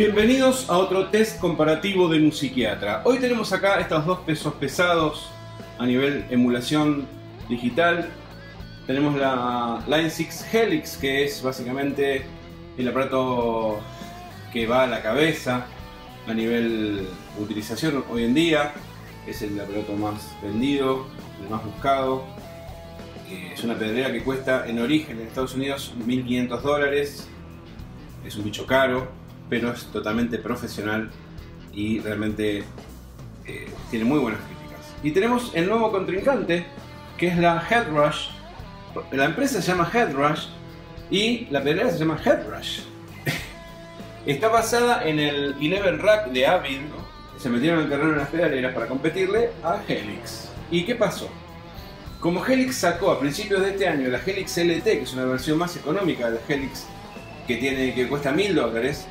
Bienvenidos a otro test comparativo de un psiquiatra. Hoy tenemos acá estos dos pesos pesados a nivel emulación digital. Tenemos la Line 6 Helix, que es básicamente el aparato que va a la cabeza a nivel utilización hoy en día. Es el aparato más vendido, el más buscado. Es una pedalera que cuesta en origen en Estados Unidos 1.500 dólares. Es un bicho caro, pero es totalmente profesional y realmente eh, tiene muy buenas críticas. Y tenemos el nuevo contrincante, que es la Headrush. La empresa se llama Headrush y la pedalera se llama Headrush. Está basada en el Eleven Rack de Avid. Se metieron el terreno en las pedaleras para competirle a Helix. ¿Y qué pasó? Como Helix sacó a principios de este año la Helix LT, que es una versión más económica de Helix que, tiene, que cuesta mil dólares,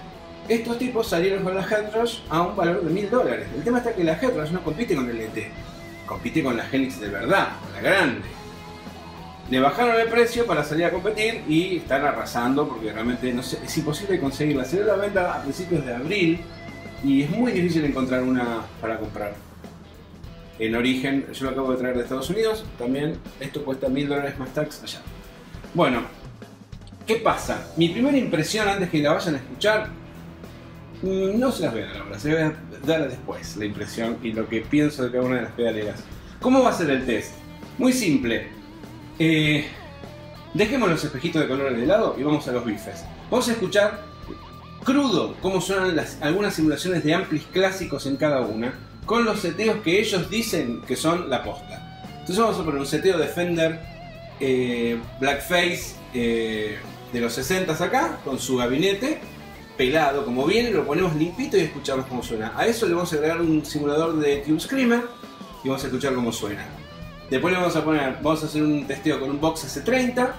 estos tipos salieron con la Headrush a un valor de 1000 dólares. El tema está que la Headrush no compite con el ET, compite con la Helix de verdad, con la grande. Le bajaron el precio para salir a competir y están arrasando porque realmente no es imposible conseguirla. Se la venta a principios de abril y es muy difícil encontrar una para comprar. En origen, yo lo acabo de traer de Estados Unidos, también esto cuesta 1000 dólares más tax allá. Bueno, ¿qué pasa? Mi primera impresión antes que la vayan a escuchar Mm, no se las dar ahora, se las voy a dar después la impresión y lo que pienso de cada una de las pedaleras. ¿Cómo va a ser el test? Muy simple. Eh, dejemos los espejitos de colores de lado y vamos a los bifes. Vamos a escuchar crudo cómo suenan algunas simulaciones de amplis clásicos en cada una, con los seteos que ellos dicen que son la posta. Entonces vamos a poner un seteo de Fender eh, Blackface eh, de los 60 acá, con su gabinete, pelado como viene, lo ponemos limpito y escuchamos cómo suena. A eso le vamos a agregar un simulador de Tube Screamer y vamos a escuchar cómo suena. Después le vamos a poner, vamos a hacer un testeo con un Box S30,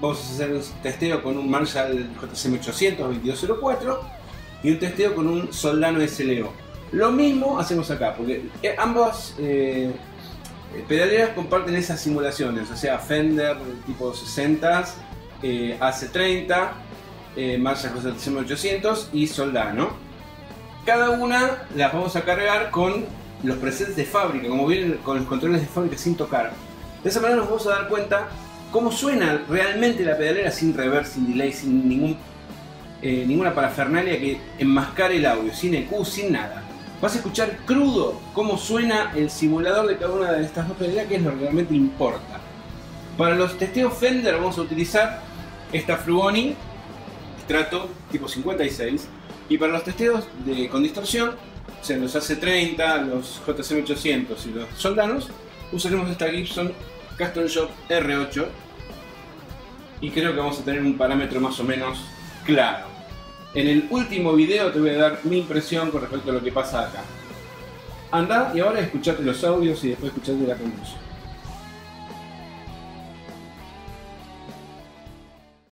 vamos a hacer un testeo con un Marshall JCM800 2204 y un testeo con un Soldano SLO. Lo mismo hacemos acá, porque eh, ambas eh, pedaleras comparten esas simulaciones, o sea, Fender tipo 60, eh, AC30, eh, Marshall JTCM 800 y Soldano. Cada una las vamos a cargar con los presets de fábrica, como vienen con los controles de fábrica sin tocar. De esa manera nos vamos a dar cuenta cómo suena realmente la pedalera sin reverb, sin delay, sin eh, ninguna parafernalia que enmascare el audio, sin EQ, sin nada. Vas a escuchar crudo cómo suena el simulador de cada una de estas dos pedaleras, que es lo que realmente importa. Para los testeos Fender vamos a utilizar esta Frugoni trato tipo 56. Y para los testeos con distorsión, o los AC30, los JCM 800 y los soldanos, usaremos esta Gibson Custom Shop R8 y creo que vamos a tener un parámetro más o menos claro. En el último video te voy a dar mi impresión con respecto a lo que pasa acá. Anda y ahora escuchate los audios y después escuchate la conclusión.